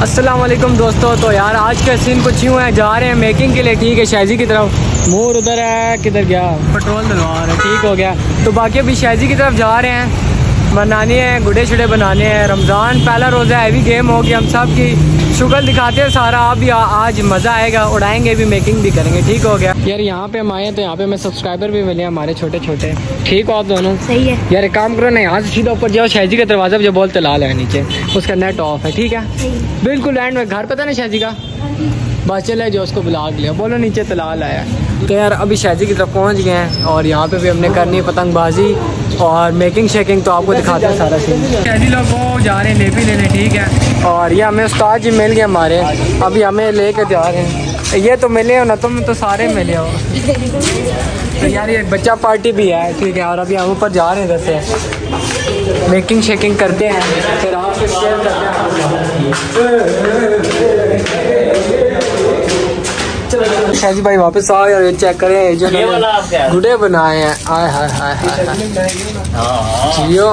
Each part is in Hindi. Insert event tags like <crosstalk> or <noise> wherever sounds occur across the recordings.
वालेकुम दोस्तों तो यार आज का सीन कुछ यूँ है, जा रहे हैं मेकिंग के लिए, ठीक है शाहजी की तरफ़। मोर उधर है, किधर गया? पेट्रोल दिलवा रहे हैं, ठीक हो गया। तो बाकी अभी शाहजी की तरफ़ जा रहे हैं। बनाने हैं गुडे शुडे बनाने हैं। रमज़ान पहला रोज़ा हैवी गेम होगी। हम सब की शुगर दिखाते हैं सारा। आप भी आज मज़ा आएगा उड़ाएँगे भी मेकिंग भी करेंगे। ठीक हो गया। यार यहाँ पे हम आए तो यहाँ पे हमें सब्सक्राइबर भी मिले हमारे छोटे छोटे ठीक हो आप दोनों? सही है। यार एक काम करो ना यहाँ से सीधा ऊपर जाओ शहजी का दरवाज़ा जो बोलते लाल है नीचे उसका नेट ऑफ़ है ठीक है? बिल्कुल एंड में घर पता ना शहजी का? बस चले जो उसको बुला लिया। बोलो नीचे तलाल आया तो यार अभी शादी की तरफ़ पहुँच गए हैं और यहाँ पे भी हमने करनी है पतंगबाजी। और मेकिंग शेकिंग तो आपको दिखाते हैं सारा सीन शादी लोग वो जा रहे हैं लेपी लेने ठीक है। और ये हमें उस्ताद जी मिल गए हमारे। अभी हमें ले कर जा रहे हैं। ये तो मिले हो ना तुम तो सारे मिले हो। तो यार ये बच्चा पार्टी भी है ठीक है और अभी हम ऊपर जा रहे हैं इधर से मेकिंग शेकिंग करते हैं। फिर आपसे शेयर करते हैं। शाहजी भाई वापस आओ यार चेक करें जो गुडे बनाए हैं। आय हाय हाय हाय जियो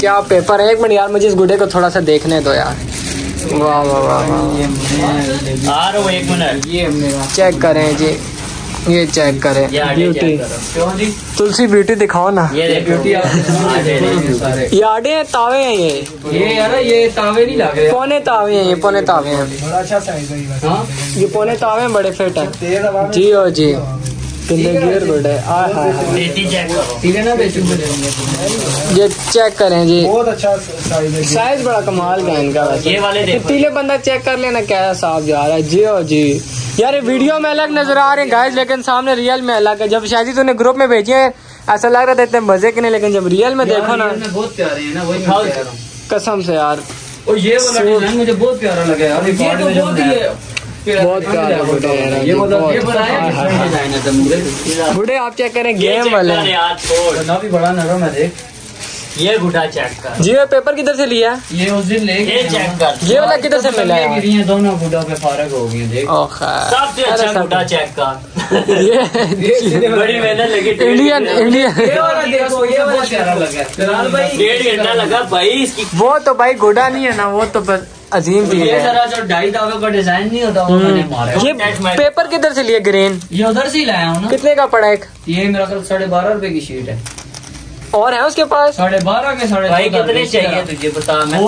क्या पेपर है? एक मिनट यार मुझे इस गुडे को थोड़ा सा देखने दो यार। वाह वाह वाह वाह। एक मिनट। ये चेक करें जी। ये चेक करें। ब्यूटी तुलसी ब्यूटी दिखाओ ना। ये ब्यूटी ये आडे हैं तावे हैं ये। ये यार ये तावे नहीं लग रहे। पौने तावे हैं ये पौने तावे हैं। बड़ा अच्छा साइज़ है ये पौने तावे हैं बड़े फिट हैं। जी ओ जी। गियर गुड है। है ये चेक करें जी। बहुत अच्छा साइज़ बड़ा कमाल का इनका। ये वाले पीले बंदा चेक कर लेना क्या साफ़ जा रहा है। जी ओ जी। यार ये वीडियो में अलग नज़र आ रहे हैं गाइस लेकिन सामने रियल में अलग है। जब शायद तूने ग्रुप में भेजी है ऐसा लग रहा था इतने मज़े के नहीं लेकिन जब रियल में देखो ना। बहुत प्यारे हैं ना वही कसम से यार। और ये वाला मुझे बहुत प्यारा लगा यार ये ही है ये मतलब। ये है <laughs> बुढ़े आप चेक करें गेम वाले। बड़ा नरम है देख। ये गुटा चेक कर। जी पेपर किधर से लिया? ये उस दिन ले ये चेक कर। ये वाला किधर से मिला है गिरी हैं दोनों गुटा पे फारग हो गई देख। सबसे अच्छा गुटा चेक कर। ये <laughs> बड़ी मेहनत लगी इंडियन इंडियन ये वाला देखो ये बहुत प्यारा लगा है। डेढ़ घंटा लगा भाई इसकी वो तो भाई गुडा नहीं है ना वो तो बस अजीम चीज़ है। ढाई दावे का डिज़ाइन नहीं होता वो मैंने मारा ये पेपर किधर से लिए ग्रीन ये उधर से लाया हूँ कितने का पड़ा एक? ये मेरा साढ़े बारह रुपए की शीट है। और है उसके पास? साढ़े बारह के साढ़े भाई कितने चाहिए तुझे? बता मैं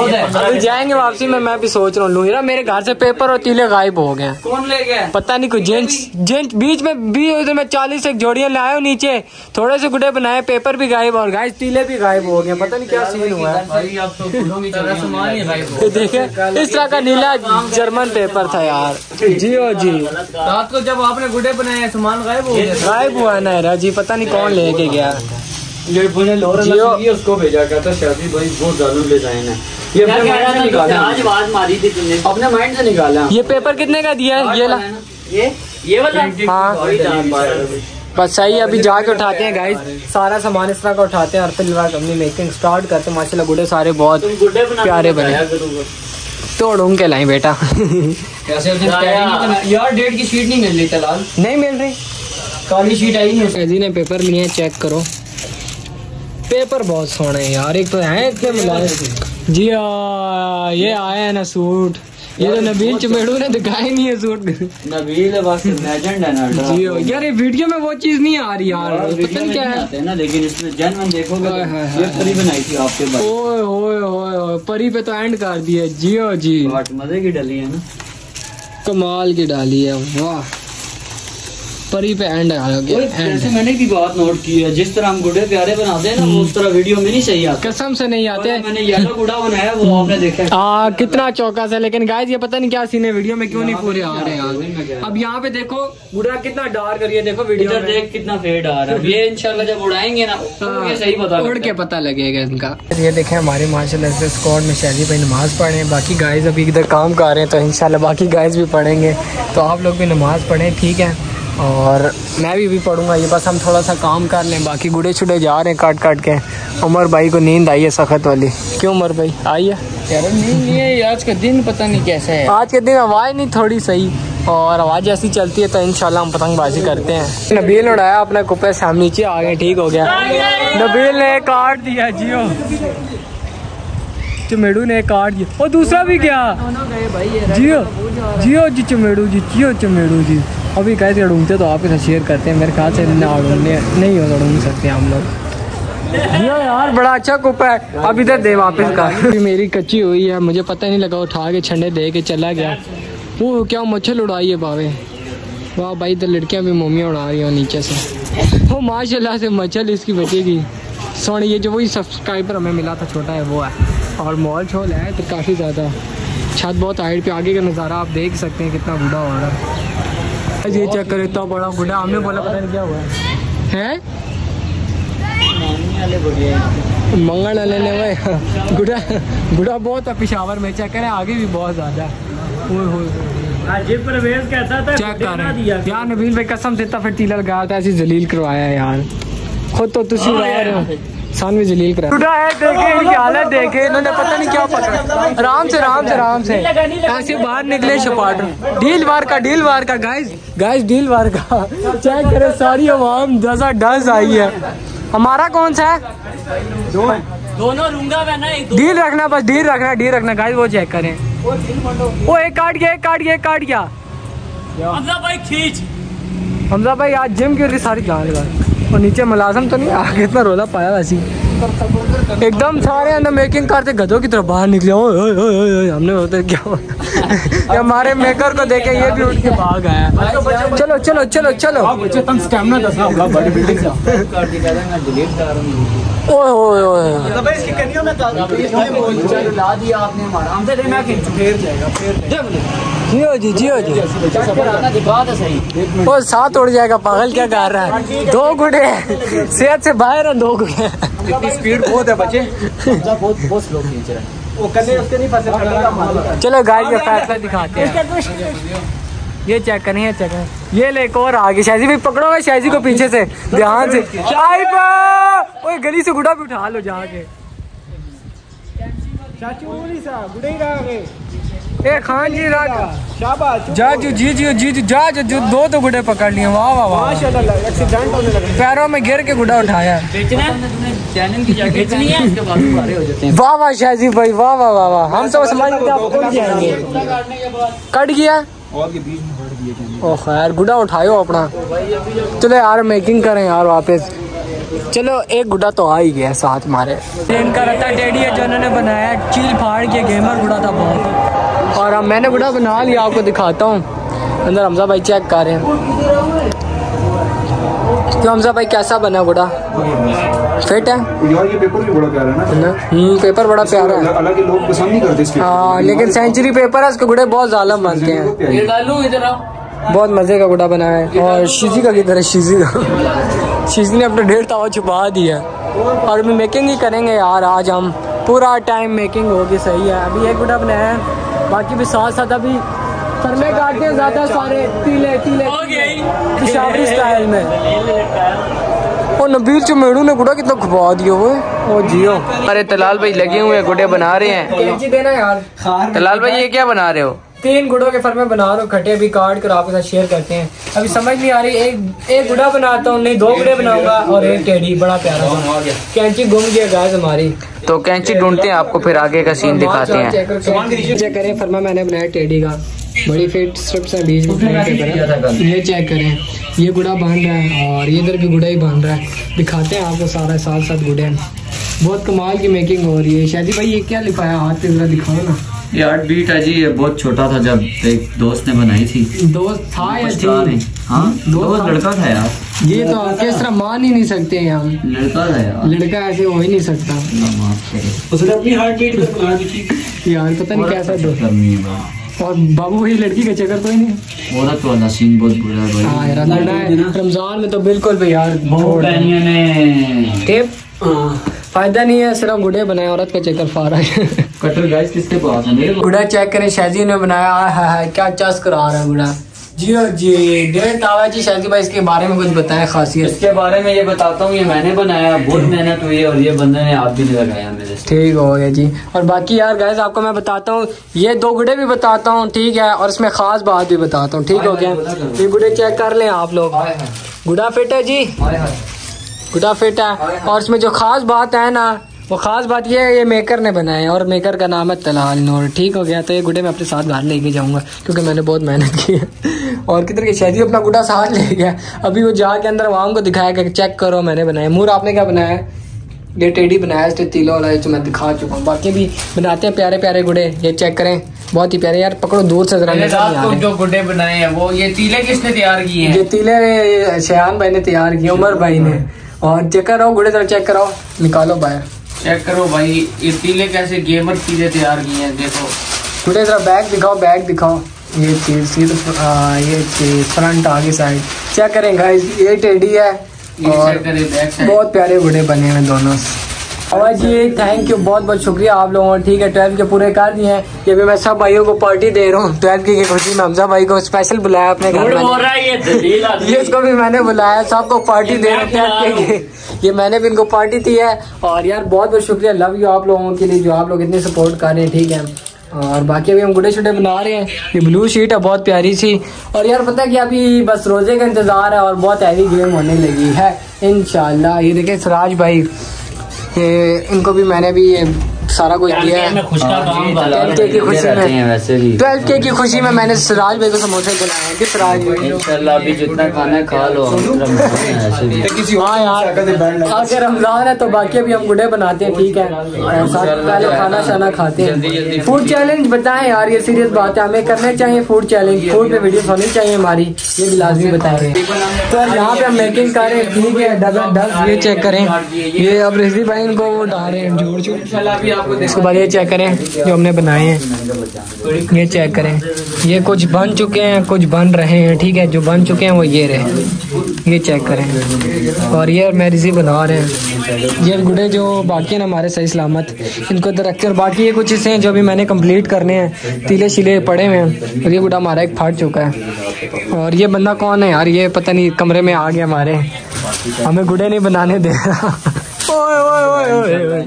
अभी जाएँगे वापसी में मैं भी सोच रहा हूँ। लूँ यार मेरे घर से पेपर और तीले गायब हो गए कौन ले गया? पता नहीं कुछ जेंट्स जेंट्स बीच में भी उधर मैं चालीस एक जोड़ियाँ लाया हूँ नीचे। थोड़े से गुडे बनाए पेपर भी गायब और गाइस तीले भी गायब हो गए पता नहीं क्या सीन हुआ है। तो ही हो। देखे इस तरह का नीला जर्मन पेपर था यार। जी ओ जी। रात को जब आपने गुडे बनाए सामान गायब हो गया। गायब हुआ है ना जी पता नहीं कौन लेके गया। जियो। उसको भेजा कहता शादी भाई बहुत जालू डिज़ाइन है ये अपने माइंड से निकाला आज आवाज़ मारी थी तुमने। अपने माइंड से निकाला। ये पेपर कितने का दिया है? ये ला। ये ये वाला? हाँ। बस सही अभी जाके उठाते हैं गाइस सारा सामान इस तरह का उठाते हैं और फिर अपनी मेकिंग स्टार्ट करते हैं। माशाल्लाह गुडे सारे बहुत बना प्यारे बने। तोड़ के लाई बेटा। यार डेट की शीट नहीं मिल रही तलाल। नहीं मिल रही। काली शीट आई नहीं जी ने पेपर लिए चेक करो। पेपर बहुत सोने हैं यार एक तो है इतने मिलाए। जी आ, ये आया है ना सूट। ये तो नबील चमेड़ू ने दिखाया नहीं है सूट। नबील बस लेजेंड है ना जी ओ, यार ये वीडियो में वो चीज़ नहीं आ रही यार पता नहीं क्या है। है ना लेकिन इसमें जेनवन देखोगे तो ये परी बनाई थी आपके बाद ओए ओए ओए परी पे तो एंड कर दिया जियो जी। बाट मज़े की डली है ना। कमाल की डाली है वाह। परी पे एंड आ गया जैसे मैंने भी बात नोट की है जिस तरह हम गुड्डे प्यारे बनाते हैं ना वो उस तरह वीडियो में नहीं सही आता। कसम से नहीं आते। मैंने येलो गुड़ा बनाया वो आपने देखा है। कितना चौकस है लेकिन गाइस ये पता नहीं क्या सीन है वीडियो में क्यों नहीं पूरे आ रहे रहा अब यहाँ पे देखो गुड़ा कितना डार्क करिए देखो वीडियो इधर देख कितना फेड आ रहा है। ये इंशाल्लाह जब उड़ाएँगे ना तो ये सही पता उड़ के पता लगेगा इनका। ये देखे हमारे माशाल्लाह से स्क्वाड में शादी भाई नमाज़ पढ़े हैं बाकी गाइस अभी इधर काम कर रहे हैं तो इंशाल्लाह बाकी गाइस भी पढ़ेंगे। तो आप लोग भी नमाज़ पढ़ें ठीक है? और मैं भी भी पढ़ूँगा ये बस हम थोड़ा सा काम कर लें बाकी गुड़े छुड़े जा रहे हैं काट काट के। उमर भाई को नींद आई है सख्त वाली। क्यों उमर भाई? आई है? नहीं आज का दिन पता नहीं कैसा है। आज के दिन आवाज़ नहीं थोड़ी सही और आवाज़ ऐसी चलती है तो इंशाल्लाह हम पतंगबाजी करते हैं। नबील उड़ाया अपना कुप्पे से हम नीचे आ गए ठीक हो गया। नबील ने काट दिया जियो। चमेड़ू ने काट दिया। और दूसरा भी गया दोनों गए भाई ये जियो जियो जी चमेड़ू जी जियो चमेड़ू जी। अभी कैसे ढूंढते तो आपके साथ शेयर करते हैं। मेरे ख्याल से ना ढूँढने नहीं हो ढूंढ सकते हम लोग। यार, बड़ा अच्छा कुप है। अब इधर दे वापस का। मेरी कच्ची हुई है, मुझे पता नहीं लगा, उठा के छंडे दे के चला गया। वो क्या मच्छर उड़ाई है बावे वाह भाई तो लड़कियाँ भी मोमियाँ उड़ा रही हो नीचे से। वो माशाल्लाह से मच्छर इसकी बचेगी। सोनी ये जो वही सब्सक्राइबर हमें मिला था, छोटा है, वो है। और मॉल शॉल है तो काफ़ी ज़्यादा। छत बहुत हाइट पे, आगे का नज़ारा आप देख सकते हैं, कितना बूढ़ा हो रहा है। ये चेक करो इतना बड़ा बूढ़ा हमने बोला पता नहीं क्या हुआ। है? हैं वाले बढ़िया मंगल वाले ने भाई गुड़ा गुड़ा बहुत है पिशावर में चेक करें आगे भी बहुत ज़्यादा। चेक कर यार नबील भाई कसम देता फिर टीला लगाया था ऐसी जलील करवाया यार। खुद तो तुसी उड़ा रहे हो सान भी जलील करा गुड़ा है देखे इनकी हालत देखे इन्होंने पता नहीं क्या पकड़ा। आराम से आराम से आराम से। ऐसे बाहर निकले शपाटर डील वार का डील वार का गाइस गाइस डील वार का। चेक करें सारी आवाम जैसा डस आई है। हमारा कौन सा है? दोनों लूँगा मैं ना एक डील रखना बस डील रखना डील रखना। गाइस वो चेक करें। वो एक काट गया एक काट गया एक काट गया। हमजा भाई खींच। हमजा भाई आज जिम की सारी जान लगा। और नीचे मुलाजम तो नहीं आगे इतना रोला पाया वैसे। एकदम सारे अंदर मेकिंग करते गधों की तरफ़ बाहर निकले ओए ओए ओए ओए ओए, हमने होते क्या ये हमारे मेकर को देखे ये भी उठ के भाग आया। चलो चलो चलो चलो। मैं हूँ ओए ओए ओए चलो ला दिया आपने हमारा। हमसे मैं खींचू फिर जाएगा फिर जियो जी जियो जी। तो वो साथ उड़ जाएगा पागल क्या कर रहा है? दो गुड़े सेहत से बाहर है दो गुड़े हैं। स्पीड बहुत है बच्चे। बहुत बहुत स्लो खींच रहा है। चलो गाय का फैसला दिखाते हैं। ये चेक करें ये चेक करें ये ले एक और आगे। शायजी भाई पकड़ोगे शायजी को पीछे से। ध्यान से। ओए गली से गुड़ा भी उठा लो जाके। ए खान जी रात जा जी जी जी जी जा जो जो दो तो गुड़े पकड़ लिए वाह वाह वाह। पैरों में गिर के गुड़ा उठाया। बेचना चैनल की जगह बेचनी है? उसके बाद सारे हो जाते हैं। वाह वाह शाहजी भाई वाह वाह वाह वाह। हम सब समझ के आप उड़ जाएँगे कट गया? ओ खैर गुड्डा उठायो अपना। चलो यार मेकिंग करें यार वापस। चलो एक गुड़ा तो आ ही गया साथ हमारे इनका रत्ता टेडी है जो उन्होंने बनाया चील फाड़ के गेमर गुड़ा था बहुत। और अब मैंने गुड़ा बना लिया आपको दिखाता हूँ। अंदर हमजा भाई चेक कर रहे हैं। तो हमजा भाई कैसा बना गुड़ा फिट है? यार ये पेपर भी बड़ा प्यारा है ना? हम्म पेपर बड़ा प्यारा है। हालाँकि लोग पसंद नहीं करते हाँ लेकिन सेंचुरी पेपर है उसके गुड़े बहुत जालम बनते हैं। ये डालू इधर आओ। बहुत मज़े का गुड़ा बनाया है। और शीजी का किधर है? शीजी का। शीजी ने अपना ढेर तवा छुपा दिया है। और अभी मेकिंग ही करेंगे यार आज हम। पूरा टाइम मेकिंग होगी सही है। अभी एक गुड़ा बनाया है। बाकी भी साथ साथ अभी फरमे काटते हैं ज़्यादा सारे। तीले तीले पिशावरी स्टाइल में। और नबील चमेड़ू ने गुड़ा कितना खुपा दिया वो ओ जियो। अरे तलाल भाई लगे हुए हैं गुडे बना रहे हैं। देना यार। तलाल भाई ये क्या बना रहे हो? तीन गुड़ों के फर्मे बना रहा हूँ खटे अभी काट कर आपके साथ शेयर करते हैं। अभी समझ नहीं आ रही एक एक गुड़ा बनाता हूँ नहीं दो गुड़े बनाऊँगा और एक टेढ़ी बड़ा प्यारा सा। कैंची घूम गया गाय हमारी। तो कैंची ढूंढते हैं आपको फिर आगे का सीन दिखाते हैं। चेक करें फर्मा मैंने बनाया टेढ़ी का। बड़ी फिट स्ट्रिप्स है बीच में है ये चेक करें। ये गुड़ा बाँध रहा है और ये इधर भी गुड़ा ही बाँध रहा है। दिखाते हैं आपको सारा साथ साथ गुड़े बहुत कमाल की मेकिंग हो रही है। शादी भाई ये क्या लिखाया हाथ पे जरा दिखाओ ना। ये आर्ट बीट है जी ये बहुत छोटा था जब एक दोस्त ने बनाई थी। दोस्त था या थी हाँ? दोस्त दोस्त। लड़का था यार। ये तो ऑर्केस्ट्रा किस तरह मान ही नहीं सकते हैं हम। लड़का था यार। लड़का ऐसे हो ही नहीं सकता। उसने अपनी हार्ट बीट पे बना दी थी। यार पता नहीं कैसा दो करनी है भाई। और बाबू भाई लड़की का चक्कर कोई नहीं। औरत वाला सीन बहुत बुरा है हाँ हाँ यार लड़ाई है रमज़ान में तो बिल्कुल भी यार टेप? फ़ायदा नहीं है सिर्फ़ गुड़े बनाए औरत का चक्कर फारा है। कटर गाइस किसके पास है? मेरे गुड़ा चेक करें शाजी ने बनाया। है, है, है क्या चस्क करा रहा है गुड़ा। जी हाँ जी डेढ़ तावा जी शादी भाई इसके बारे में कुछ बताया खासियत। इसके बारे में ये बताता हूँ ये मैंने बनाया बहुत मेहनत हुई है और ये बंदे ने आप भी लगाया मेरे से। ठीक हो गया जी। और बाकी यार गैस आपको मैं बताता हूँ ये दो गुड़े भी बताता हूँ ठीक है और इसमें खास बात भी बताता हूँ ठीक हो गया। ये गुड़े चेक कर लें आप लोग। गुड़ा फिट है जी? गुड़ा फिट है। और इसमें जो खास बात है ना वो खास बात ये है ये मेकर ने बनाया है और मेकर का नाम है तलाल नूर। ठीक हो गया तो ये गुड्डे मैं अपने साथ बाहर लेके जाऊँगा क्योंकि मैंने बहुत मेहनत की है। <laughs> और किधर की शायद अपना गुड्डा साथ ले गया। अभी वो जाके अंदर वाम को दिखाया कि चेक करो मैंने बनाया। मूर आपने क्या बनाया? ये टेडी बनाया इसने तीलो वाला जो मैं दिखा चुका हूँ। बाकी भी बनाते हैं प्यारे प्यारे गुडे। ये चेक करें बहुत ही प्यारे। यार पकड़ो दूर से जरा को रहे जो गुड्डे बनाए हैं वो ये तीले किसने तैयार किए हैं? ये तीले शयान भाई ने तैयार किए उमर भाई ने। और चेक कराओ गुड़े तरह चेक कराओ। निकालो बाहर। चेक करो भाई ये पीले कैसे गेमर पीले तैयार किए हैं देखो। थोड़े जरा बैग दिखाओ बैग दिखाओ। ये चीज़ ये तो आ, ये चीज़ फ्रंट आगे साइड चेक करें गाइस ये टेडी है ये और चेक करे बैक साइड बहुत प्यारे बड़े बने हैं दोनों। और जी थैंक यू बहुत बहुत शुक्रिया आप लोगों को। ठीक है ट्वेल्व के पूरे कर दिए हैं। ये भी मैं सब भाइयों को पार्टी दे रहा हूँ। ट्वेल्व की खुशी में हमजा भाई को स्पेशल बुलाया अपने घर में है ये इसको <laughs> भी मैंने बुलाया सबको पार्टी दे रहे थे ये मैंने भी इनको पार्टी दी है। और यार बहुत बहुत शुक्रिया। लव यू आप लोगों के लिए जो आप लोग इतनी सपोर्ट कर रहे हैं ठीक है। और बाकी अभी हम गुडे शुडे बना रहे हैं। ये ब्लू शीट है बहुत प्यारी सी। और यार पता है कि अभी बस रोज़े का इंतज़ार है और बहुत हैवी गेम होने लगी है। इनशाला ये देखे सराज भाई। इनको भी मैंने भी ये सारा कुछ दिया में है ट्वेल्व के की खुशी में हैं वैसे भी। ट्वेल्व के की खुशी में मैंने सिराज भाई को समोसे खिलाए हैं। कि भाई? जितना खाना खा लो रमज़ान हाँ यार अगर रमज़ान है। तो बाकी अभी हम गुडे बनाते हैं ठीक है? और साथ में पहले खाना शाना खाते हैं। फ़ूड चैलेंज बताएँ यार ये सीरियस बात है। हमें करने चाहिए फ़ूड चैलेंज फ़ूड पे वीडियो होनी चाहिए हमारी। ये भी लाजमी बताएँ तो यार यहाँ पे हम मेकिंग कर रहे हैं। ठीक है डजन दस ये चेक करें। ये अब रिजवी भाई इनको वो डाल रहे हैं जोड़ जोड़। इसके बाद ये चेक करें जो हमने बनाए हैं। ये चेक करें। ये कुछ बन चुके हैं, कुछ बन रहे हैं, ठीक है? जो बन चुके हैं वो ये रहे। ये चेक करें। और ये मेरिजी बना रहे हैं। ये गुडे जो बाकी हैं हमारे, सही सलामत। इनको तो रखते हैं और बाकी ये कुछ हिस्से हैं जो भी मैंने कंप्लीट करने हैं। तीले शिले पड़े हुए हैं। और ये गुडा हमारा एक फट चुका है। और ये बंदा कौन है यार? ये पता नहीं, कमरे में आ गया हमारे। हमें गुडे नहीं बनाने दे रहा। ओए ओए ओए ओए ओए।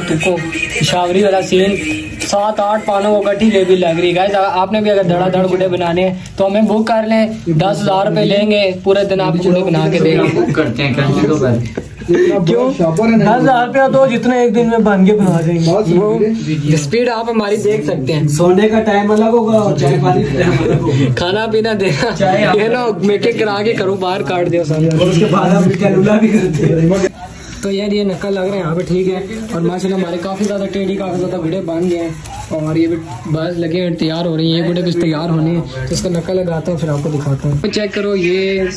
तुको शावरी वाला सीन सात आठ पानों को कटी लेवी लग रही है। आपने भी अगर धड़ा धड़ गुडे बनाने हैं तो हमें बुक कर लें। दस हज़ार रुपए लेंगे पूरे दिन आप गुडे बना के देंगे। बुक करते हैं क्यों? दस हज़ार रुपया तो जितने एक दिन में बन के बना देंगे। स्पीड आप हमारी देख सकते हैं। सोने का टाइम अलग होगा और चाय पानी का टाइम अलग होगा। खाना पीना देना ये लो मेके करा के करूँ बाहर काट दिया उसके बाद हम कैलुला भी करते हैं। तो यार ये नकल लग रहे हैं यहाँ पे ठीक है। और माशाल्लाह हमारे काफ़ी ज़्यादा टेडी काफ़ी ज़्यादा गुड़े बन गए हैं। और ये भी बस लगे हैं तैयार हो रही हैं। ये गुड़े कुछ तैयार होने हैं। तो इसका नकल लगाता हूँ फिर आपको दिखाता हूँ। चेक करो ये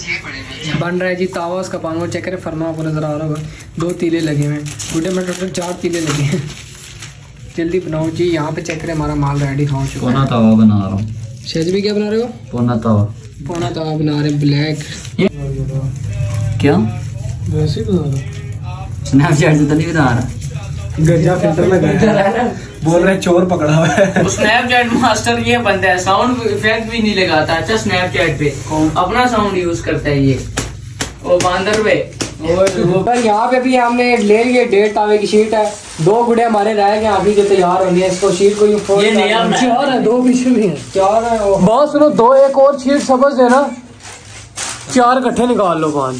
बन रहा है जी तावा उसका पान चेक करें फरमा आपको नज़र आ रहा होगा। दो तीले लगे हुए हैं। गुड़े में टोटल चार तीले लगे हैं। जल्दी बनाओ जी यहाँ पे चेक करें हमारा माल रेडी हो चुका पोना तवा बना रहा हूँ। शेज भी क्या बना रहे हो? पोना तवा। पौना तवा बना रहे ब्लैक क्या? वैसे ही बना स्नैपचैट से तो नहीं बना रहा गजा फ़िल्टर में गया बोल रहे चोर पकड़ा हुआ है। स्नैपचैट मास्टर ये बंदा है साउंड इफ़ेक्ट भी नहीं लगाता। अच्छा स्नैपचैट पे। अपना साउंड यूज़ करता है ये। ओ बांदर पे। पर यहाँ पे भी हमने ले लिए डेढ़ तावे की शीट है। दो गुड़े हमारे रह गए अभी जो तैयार होनी है इसको शीट को यूँ ये नया चार है दो पीछे भी है। चार है बहुत सुनो दो एक और शीट समझ देना चार इकट्ठे निकाल लो पाँच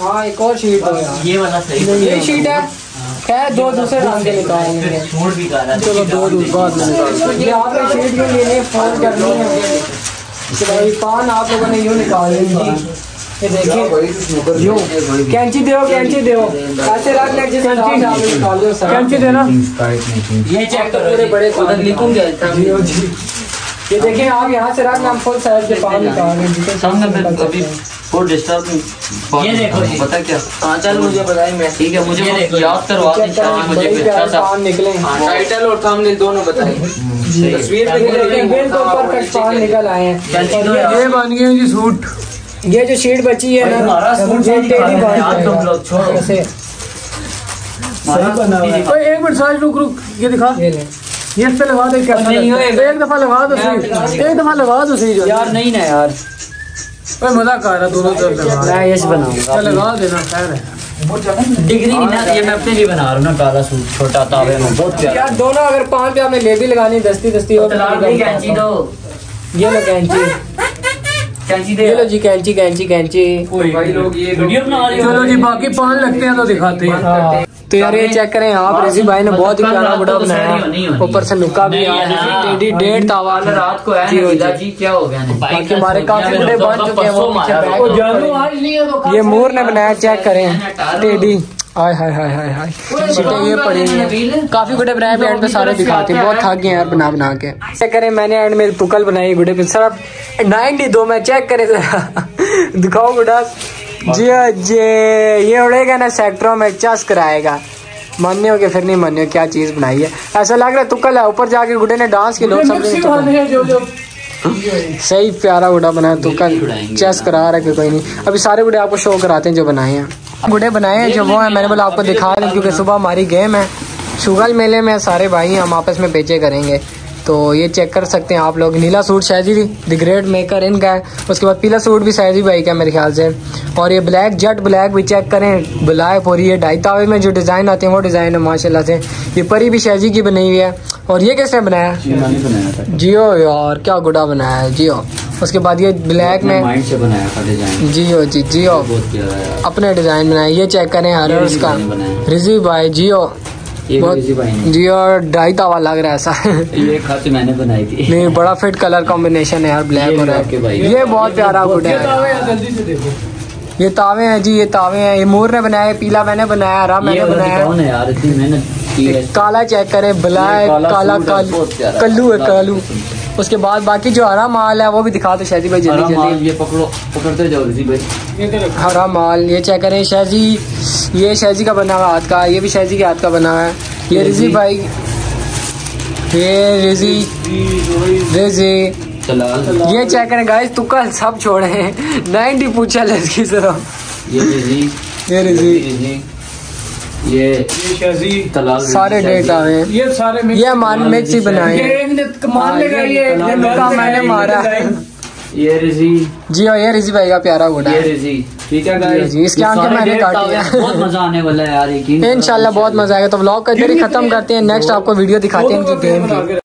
हाँ एक और शीट दो यार। ये वाला सही ये शीट है। खैर दो दूसरे रंग के निकाल लेंगे। छोड़ भी कर रहा है चलो दो दूसरे बाद में ये आपने शीट भी लेने फोल्ड करनी है। कि भाई पान आप लोगों ने यूँ निकाल लेंगे ये देखिए। यूँ। कैंची दो कैंची दो ऐसे रख ले जिस कैंची। कैंची देना। ये चेक करो बड़े उधर लिखूँगे जी। ये देखें आप यहाँ से रख हम फुल साइज़ के पान निकाल अभी फुल डिस्टर्ब ये देखो जी। पता क्या? हाँ चल मुझे बताइए मैं ठीक है मुझे वो याद करवा मुझे अच्छा सा पान निकले हाँ, टाइटल और थंबनेल दोनों बताइए। तस्वीर पे ये देखें, बिल्कुल हाँ, परफेक्ट पान निकल आए हैं। ये बन गए जी सूट। ये जो शीट बची है ना हमारा सूट ये नहीं टेढ़ी निकालना बात यार, है। तुम लोग छोड़ो। ऐसे। हमारा बना हुआ है। सूट एक मिनट साइज़ रुक रुक ये दिखा। ये ले। ये इस पे लगा दे कैसा नहीं होएगा। एक दफ़ा लगा दो सही एक दफ़ा लगा दो सही यार नहीं ना यार। ओए मज़ा कर रहा दोनों तरफ़ लगा मैं यस बनाऊँगा। लगा देना खैर है। डिग्री नहीं ना ये मैं अपने लिए बना रहा हूँ ना काला सूट छोटा तावे में बहुत प्यारा। यार दोनों अगर पान पे आपने लेबी लगानी दस्ती दस्ती हो कैंची दो। ये लो कैंची। कैंची दे। ये लो जी कैंची कैंची कैंची। भाई लोग ये वीडियो बना रहे हो। चलो जी बाकी पान लगते हैं तो दिखाते हैं। तो यार ये चेक करें आप रिजी भाई ने बहुत ही प्यारा तो बनाया ऊपर से नुका भी नहीं, आ हाँ। टेडी डेढ़ तावा रात को है। क्या हो गया? बाकी हमारे काफ़ी गुड़े बन चुके हैं वो पीछे में पड़े हैं। ये मोर ने बनाया चेक करें। टेडी। हाय हाय हाय हाय हाय सीटें ये पड़ी हुई हैं। काफ़ी गुड़े बनाए भी एंड पे सारे दिखाते हैं। बहुत थक गए यार बना बना के। चेक करें मैंने एंड में तुकल बनाई गुड़े पे। सर नाइनटी दो में चेक करें जरा। <laughs> दिखाओ गुड़ा जी हाँ, जी ये उड़ेगा ना सेक्टरों में चस कराएगा। मान्य हो के फिर नहीं मान्य हो क्या चीज़ बनाई है? ऐसा लग रहा है तुकल है ऊपर जाके गुडे ने डांस किया लोग समझे तुकल सही प्यारा गुड़ा बनाया तुकल चेस करा रखे कोई नहीं। अभी सारे गुड़े आपको शो कराते हैं जो बनाए हैं। गुड़े बनाए हैं जो वो है मैंने बोला आपको दिखा दें क्योंकि सुबह हमारी गेम है। शुगल मेले में सारे भाई हम आपस में बेचे करेंगे। तो ये चेक कर सकते हैं आप लोग। नीला suit Shahji the great maker इनका है। उसके बाद पीला सूट भी शाहजी भाई का मेरे ख्याल से। और ये ब्लैक जट ब्लैक भी चेक करें। ब्लैक और ये ढाई तावे में जो डिज़ाइन आते हैं वो डिज़ाइन है माशाल्लाह से। ये परी भी शाहजी की बनी हुई है। और ये कैसे बनाया? जियो यार क्या गुड़ा बनाया है जियो। उसके बाद ये ब्लैक में जियो जी जियो। अपने डिज़ाइन बनाए ये चेक करें हर उसका। रिजी भाई जियो। ये और ढाई तावा लग रहा है ऐसा। <laughs> ये खत मैंने बनाई थी। नहीं बड़ा फिट कलर कॉम्बिनेशन है यार ब्लैक और रेड ये बहुत प्यारा गुड है जल्दी से देखो। ये तावे हैं जी ये तावे हैं। ये मोर ने बनाया पीला मैंने बनाया हरा मैंने बनाया। कौन है यार? इतनी मेहनत काला चेक करे ब्लैक काला कालू है, काल उसके बाद बाकी जो हरा माल है वो भी दिखा दो शादी भाई जल्दी जल्दी। ये पकड़ो पकड़ते जाओ जी भाई। हरा माल ये चेक करें शहजी ये शहजी का बना हुआ हाथ का ये भी शहजी के हाथ का बना हुआ है। ये रिजी भाई ये रिजी रिजी। ये चेक करें गाइस तुक्का सब छोड़े <laughs> नाइनटी पूछा ले इसकी तरफ़ ये रिजी। ये रिजी। ये सारे डेट आ गए ये सारे ये मान मिक्स ही। बनाए कमाल मैंने मारा। ये रिजी। जी हाँ ये रिजी भाई का प्यारा बोला ये रिजी। ठीक है गाइस इसके आँखें मैंने काट लिया बहुत मज़ा आने वाला है यार इन इंशाल्लाह बहुत मज़ा आएगा। तो व्लॉग का इधर ही खत्म करते हैं। नेक्स्ट आपको वीडियो दिखाते हैं इनकी गेम की